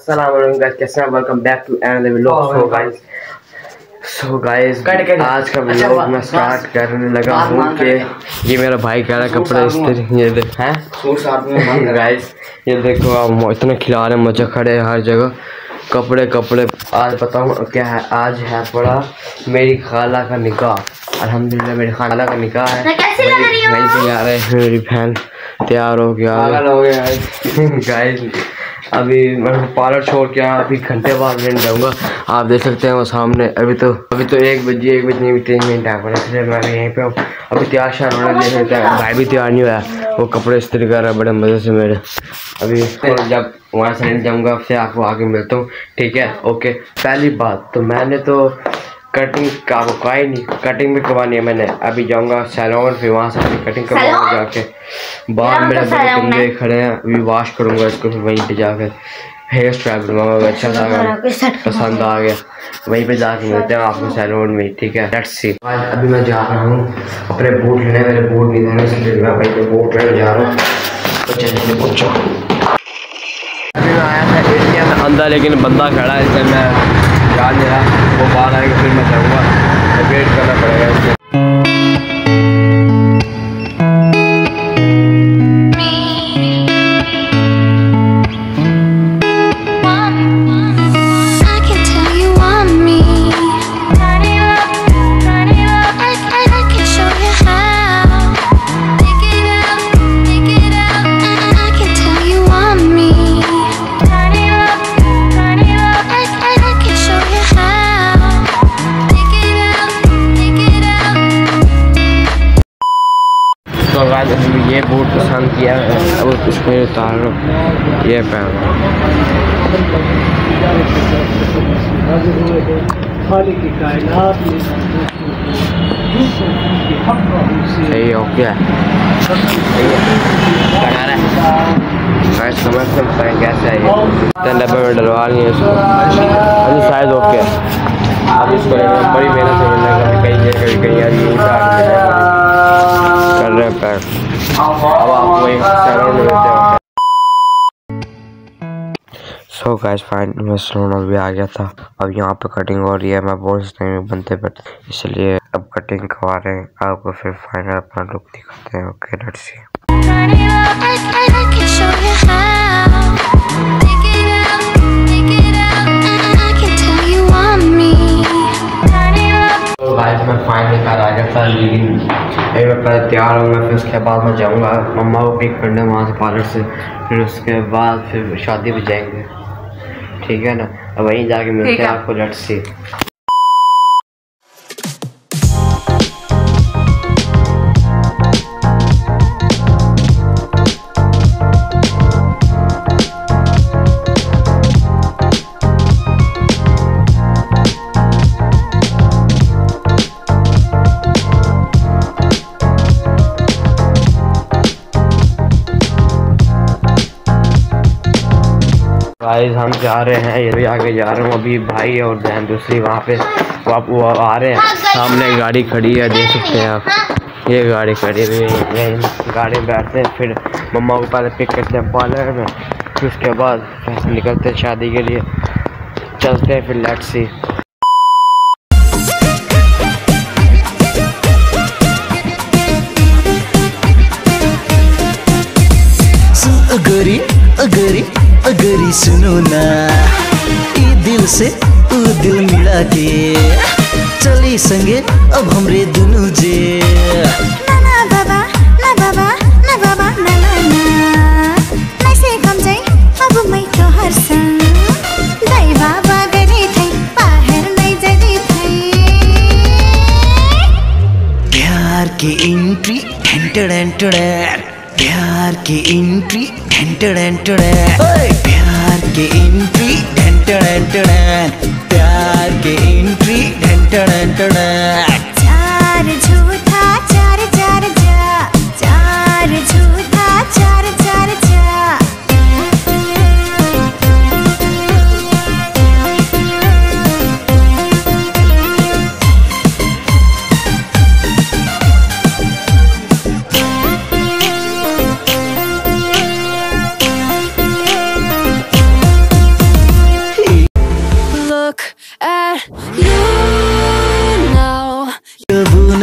السلام علیکم guys کیسے ہیں welcome back to so guys so guys cut cut آج کا بس، میں سٹارٹ۔ کرنے لگا ہوں کہ یہ میرا بھائی کہہ رہا ہے کپڑے استری یہ دیکھ ہیں گائز یہ دیکھو آپ اتنے کھلا رہے ہیں مجھے کھڑے ہیں ہر جگہ کپڑے کپڑے آج بتاؤں کیا ہے آج ہے پڑا میری خالہ کا نکاح الحمدللہ میری خالہ کا نکاح ہے میری بہن تیار ہو گیا پاگل ہو گیا گائز ابھی میں پارلر چھوڑ کے ابھی گھنٹے بعد لینے جاؤں گا۔ آپ دیکھ سکتے ہیں وہ سامنے ابھی تو ابھی تو ایک بجے ایک بجے بھی تین منٹ آ اس لیے میں یہیں پہ ہوں ابھی تیار شیار ہونے دیکھ سکتے ہیں۔ بھائی بھی تیار نہیں ہوا ہے۔ وہ کپڑے استری کر رہا ہے بڑے مزے سے میرے۔ ابھی جب وہاں سے جاؤں گا، پھر آپ کو آگے ملتا ہوں۔ ٹھیک ہے؟ اوکے۔ پہلی بات تو میں نے تو کٹنگ کا ہی نہیں کٹنگ بھی کروانی ہے میں نے ابھی جاؤں گا سیلون پھر وہاں سے اپنی کٹنگ کرواؤں گا جا کے باہر میرے بڑے بندے کھڑے ہیں ابھی واش کروں گا اس کو پھر وہیں پہ جا کے ہیئر اسٹائل بنواؤں گا اچھا لگا پسند آ گیا وہیں پہ جا کے ملتے ہیں آپ کو سیلون میں ٹھیک ہے لیٹس سی ابھی میں جا رہا ہوں اپنے بوٹ لینے میرے بوٹ نہیں دینے اس لیے میں پہ بوٹ لینے جا رہا ہوں تو چلیے پہنچو ابھی میں آیا تھا اندر لیکن بندہ کھڑا ہے اس لیے میں جان نہیں وہ باہر آئے گا پھر میں جاؤں گا۔ ویٹ کرنا پڑے گا۔ تو بعد یہ بوٹ پسند کیا ہے اب اس کو یہ اتار یہ پہن صحیح ہو گیا۔ رہا میں سمجھ سکتا ہے کیسے ہے۔ یہ ڈبے میں ڈلوا لیے اس کو۔ ابھی سائز ہو گیا۔ اب اس کو بڑی محنت سے ملنے کا کہیں یہ کہیں کہیں یار یوں رہے ہیں پیک اب آپ وہی سیلون میں ملتے ہیں سو گائز فائن میں سلون ابھی آ گیا تھا اب یہاں پہ کٹنگ ہو رہی ہے میں بول سکتا ہوں بنتے بیٹھے اس لیے اب کٹنگ کروا رہے ہیں آپ کو پھر فائنل اپنا لک دکھاتے ہیں اوکے لیٹس سی گائز میں فائنل کر آ تھا لیکن ایک میں پہلے تیار ہوں گا پھر اس کے بعد میں جاؤں گا۔ مما کو پک کرنے وہاں سے پارلر سے پھر اس کے بعد پھر شادی پہ جائیں گے۔ ٹھیک ہے نا؟ وہیں جا کے ملتے ہیں آپ کو لیٹس سی گائز ہم جا رہے ہیں، یہ بھی آگے جا رہے ہوں۔ ابھی بھائی اور بہن دوسری وہاں پہ وہ آ رہے ہیں۔ سامنے گاڑی کھڑی ہے، دیکھ سکتے ہیں آپ۔ یہ گاڑی کھڑی ہوئی ہے۔ گاڑی میں بیٹھتے ہیں، پھر مما کو پہلے پک کرتے ہیں پارلر میں، پھر اس کے بعد نکلتے ہیں شادی کے لیے۔ چلتے ہیں پھر لیٹ سی اگری اگری۔ اگر سنو نا ای دل سے او دل ملا کے چلی سنگے اب ہمرے دنوں جے کی انٹری انٹر انٹر ایر پیار کے انٹری پیار کے انٹری ٹینٹر پیار کے انٹری ڈنٹر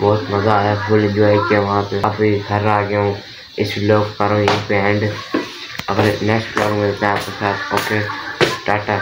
بہت مزہ آیا فل انجوائے کیا وہاں پہ۔ کافی گھر آ گیا ہوں۔ اس ویلوگ پر ہوں پہ اینڈ اگر نیکسٹ ویلوگ ملتا ہے آپ کے ساتھ اوکے ٹاٹا